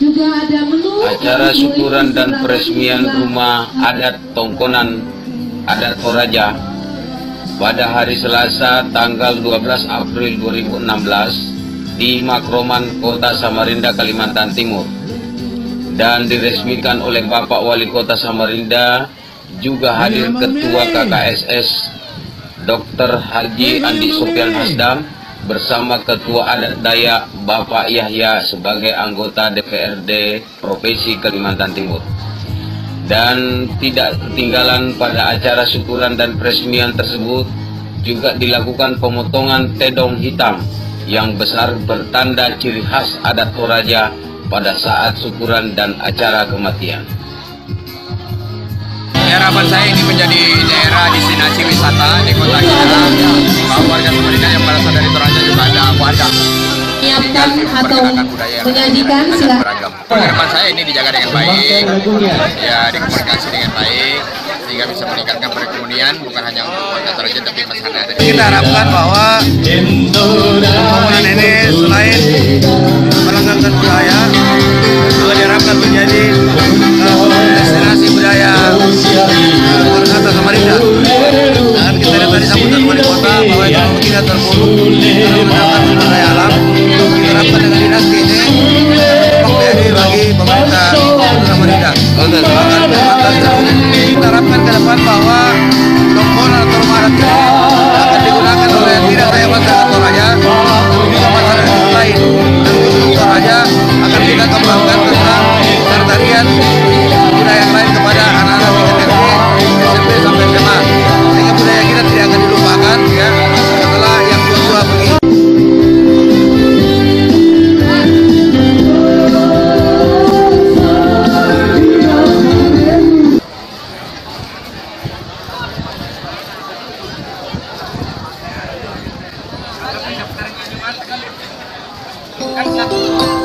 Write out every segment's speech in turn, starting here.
Juga ada menu acara syukuran dan peresmian rumah adat Tongkonan adat Toraja. Pada hari Selasa tanggal 12 April 2016 di Makroman Kota Samarinda, Kalimantan Timur. Dan diresmikan oleh Bapak Wali Kota Samarinda juga hadir Ketua KKSS Dr. Haji Andi Sofian Hasdam bersama Ketua Adat Dayak Bapak Yahya sebagai anggota DPRD Provinsi Kalimantan Timur. Dan tidak ketinggalan pada acara syukuran dan peresmian tersebut juga dilakukan pemotongan tedong hitam yang besar bertanda ciri khas adat Toraja pada saat syukuran dan acara kematian. Harapan saya ini menjadi wisata di kota kita. Bahwa warga Samarinda yang berasal dari Toraja juga ada warga menyiapkan atau menyajikan sangat silakan. beragam. Harapan saya ini dijaga dengan baik, ya dikomunikasi dengan baik, sehingga bisa meningkatkan perekonomian bukan hanya untuk warga Toraja tapi masyarakat. Kita harapkan bahwa pembangunan ini selain melengkapkan budaya, harapkan ke depan bahwa 你 看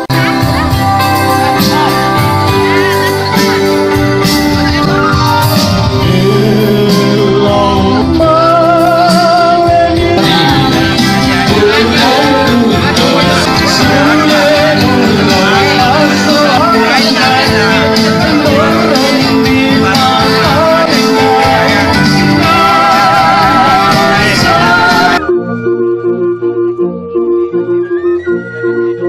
สวั